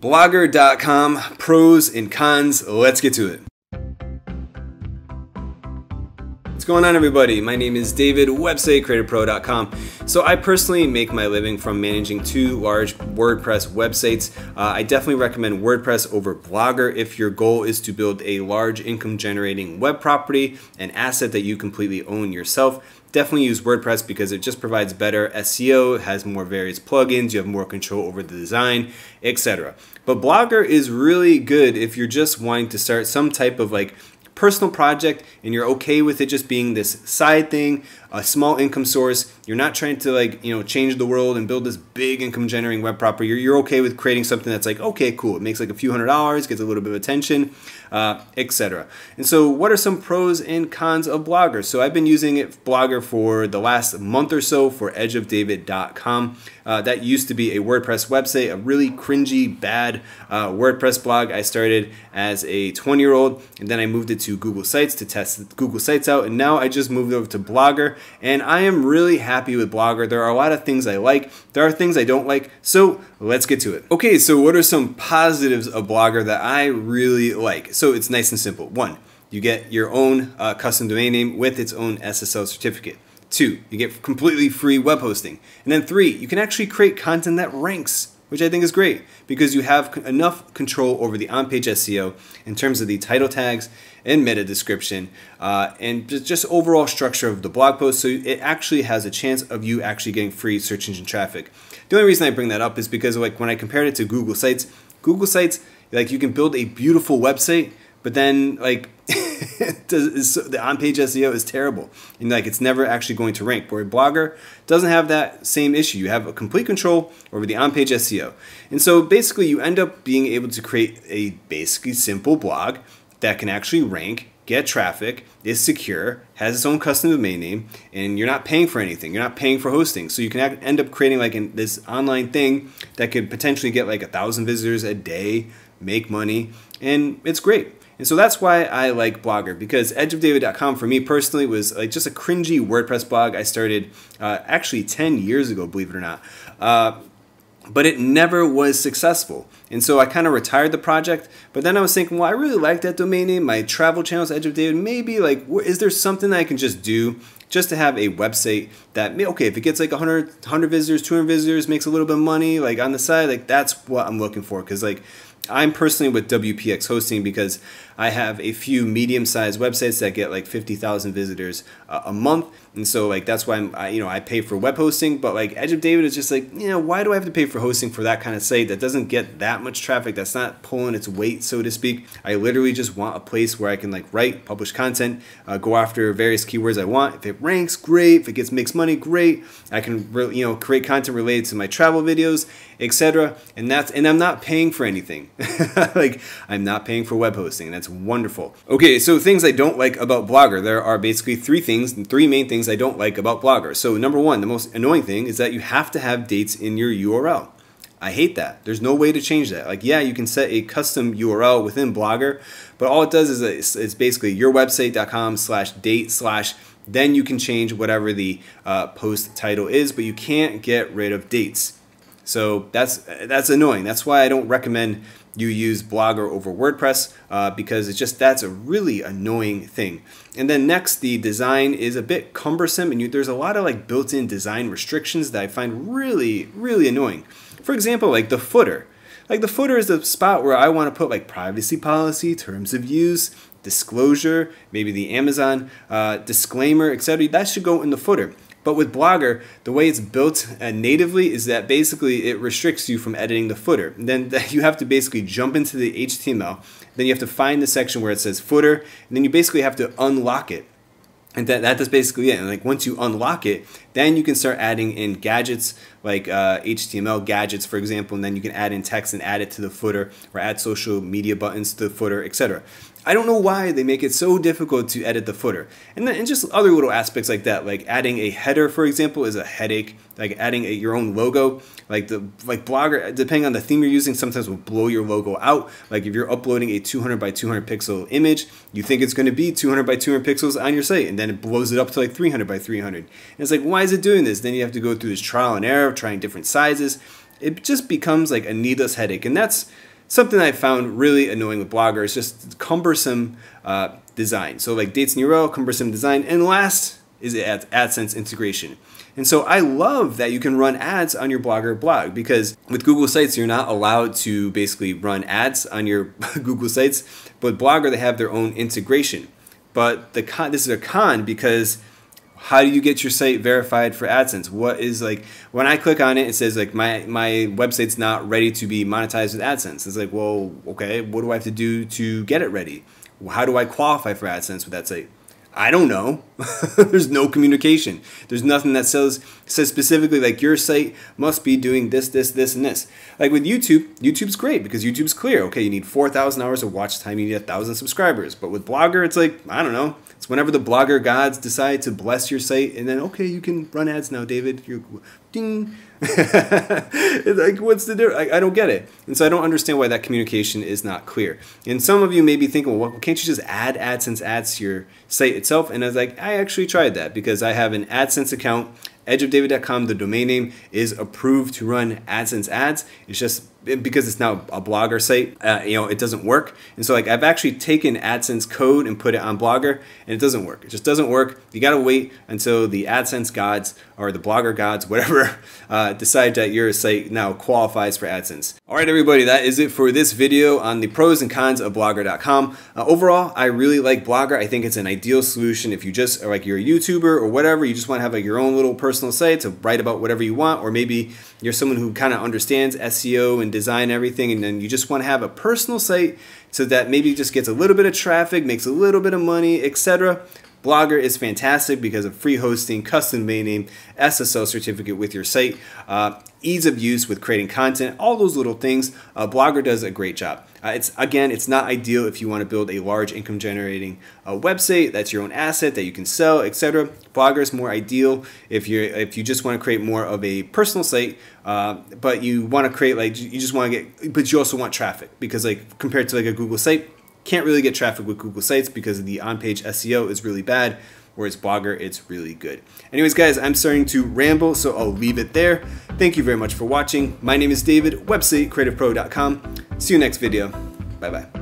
Blogger.com, pros and cons, let's get to it. Going on everybody? My name is David, websitecreatorpro.com. So I personally make my living from managing two large WordPress websites. Uh, I definitely recommend WordPress over Blogger if your goal is to build a large income generating web property, an asset that you completely own yourself definitely use WordPress because it just provides better SEO, has more various plugins, you have more control over the design, etc. But Blogger is really good if you're just wanting to start some type of like personal project and you're okay with it just being this side thing, a small income source. You're not trying to like, you know, change the world and build this big income generating web property. You're, you're okay with creating something that's like, okay, cool. It makes like a few hundred dollars, gets a little bit of attention, uh, etc. And so what are some pros and cons of Blogger? So I've been using it Blogger for the last month or so for edgeofdavid.com. Uh, that used to be a WordPress website, a really cringy, bad uh, WordPress blog I started as a 20 year old, and then I moved it to Google Sites to test Google Sites out, and now I just moved over to Blogger, and I am really happy with Blogger. There are a lot of things I like, there are things I don't like, so let's get to it. Okay, so what are some positives of Blogger that I really like? So it's nice and simple. One, you get your own uh, custom domain name with its own SSL certificate. Two, you get completely free web hosting. And then three, you can actually create content that ranks, which I think is great because you have enough control over the on-page SEO in terms of the title tags and meta description uh, and just overall structure of the blog post. So it actually has a chance of you actually getting free search engine traffic. The only reason I bring that up is because like when I compared it to Google Sites, Google Sites, like you can build a beautiful website, but then like the on-page SEO is terrible, and like it's never actually going to rank. Where a blogger doesn't have that same issue. You have a complete control over the on-page SEO, and so basically you end up being able to create a basically simple blog that can actually rank, get traffic, is secure, has its own custom domain name, and you're not paying for anything. You're not paying for hosting, so you can end up creating like an, this online thing that could potentially get like a thousand visitors a day, make money, and it's great. And so that's why I like Blogger because edgeofdavid.com for me personally was like just a cringy WordPress blog I started uh, actually 10 years ago, believe it or not. Uh, but it never was successful. And so I kind of retired the project. But then I was thinking, well, I really like that domain name. My travel channels, Edge of David. Maybe like, is there something that I can just do just to have a website that, okay, if it gets like 100, 100 visitors, 200 visitors, makes a little bit of money, like on the side, like that's what I'm looking for. Because like I'm personally with WPX Hosting because I have a few medium-sized websites that get like 50,000 visitors uh, a month, and so like that's why I'm I, you know I pay for web hosting. But like Edge of David is just like you know why do I have to pay for hosting for that kind of site that doesn't get that much traffic? That's not pulling its weight, so to speak. I literally just want a place where I can like write, publish content, uh, go after various keywords I want. If it ranks, great. If it gets makes money, great. I can you know create content related to my travel videos, etc. And that's and I'm not paying for anything. like I'm not paying for web hosting. That's wonderful. Okay, so things I don't like about Blogger. There are basically three things, three main things I don't like about Blogger. So number one, the most annoying thing is that you have to have dates in your URL. I hate that. There's no way to change that. Like, yeah, you can set a custom URL within Blogger, but all it does is it's, it's basically yourwebsite.com slash date slash then you can change whatever the uh, post title is, but you can't get rid of dates. So that's that's annoying. That's why I don't recommend you use Blogger over WordPress uh, because it's just that's a really annoying thing. And then next, the design is a bit cumbersome, and you, there's a lot of like built-in design restrictions that I find really, really annoying. For example, like the footer. Like the footer is the spot where I want to put like privacy policy, terms of use, disclosure, maybe the Amazon uh, disclaimer, etc. That should go in the footer. But with Blogger, the way it's built uh, natively is that basically it restricts you from editing the footer. And then you have to basically jump into the HTML. Then you have to find the section where it says footer, and then you basically have to unlock it. And that, that is basically it. And like once you unlock it, then you can start adding in gadgets like uh, HTML gadgets, for example, and then you can add in text and add it to the footer or add social media buttons to the footer, etc. I don't know why they make it so difficult to edit the footer. And then and just other little aspects like that, like adding a header, for example, is a headache. Like adding a, your own logo, like the like Blogger, depending on the theme you're using, sometimes will blow your logo out. Like if you're uploading a 200 by 200 pixel image, you think it's going to be 200 by 200 pixels on your site, and then it blows it up to like 300 by 300. And it's like, why is it doing this? Then you have to go through this trial and error of trying different sizes. it just becomes like a needless headache. And that's something I found really annoying with Blogger. It's just cumbersome uh, design. So like dates in URL, cumbersome design. And last is ad AdSense integration. And so I love that you can run ads on your Blogger blog because with Google Sites, you're not allowed to basically run ads on your Google Sites. But Blogger, they have their own integration. But the con, this is a con because how do you get your site verified for AdSense? What is like when I click on it, it says like my my website's not ready to be monetized with AdSense. It's like, well, okay, what do I have to do to get it ready? How do I qualify for AdSense with that site? I don't know. There's no communication. There's nothing that says says specifically like your site must be doing this, this, this, and this. Like with YouTube, YouTube's great because YouTube's clear. Okay, you need 4,000 hours of watch time, you need a thousand subscribers. But with Blogger, it's like I don't know. Whenever the blogger gods decide to bless your site, and then okay, you can run ads now, David. You're ding. like what's the difference? I, I, don't get it, and so I don't understand why that communication is not clear. And some of you may be thinking, well, can't you just add AdSense ads to your site itself? And I was like, I actually tried that because I have an AdSense account edgeofdavid.com, the domain name is approved to run AdSense ads. It's just because it's now a blogger site, uh, you know, it doesn't work. And so like I've actually taken AdSense code and put it on Blogger and it doesn't work. It just doesn't work. You got to wait until the AdSense gods or the blogger gods, whatever, uh, decide that your site now qualifies for AdSense. All right, everybody, that is it for this video on the pros and cons of blogger.com. Uh, overall, I really like Blogger. I think it's an ideal solution if you just are like you're a YouTuber or whatever, you just want to have like your own little personal site to write about whatever you want, or maybe you're someone who kind of understands SEO and design everything, and then you just want to have a personal site so that maybe just gets a little bit of traffic, makes a little bit of money, etc. Blogger is fantastic because of free hosting, custom domain name, SSL certificate with your site, uh, ease of use with creating content, all those little things. Uh, Blogger does a great job. Uh, it's again, it's not ideal if you want to build a large income generating uh, website that's your own asset that you can sell, etc. Blogger is more ideal if you if you just want to create more of a personal site, uh, but you want to create like you just want to get, but you also want traffic because like compared to like a Google site can't really get traffic with Google Sites because the on-page SEO is really bad, whereas Blogger, it's really good. Anyways, guys, I'm starting to ramble, so I'll leave it there. Thank you very much for watching. My name is David, websitecreativepro.com. See you next video. Bye-bye.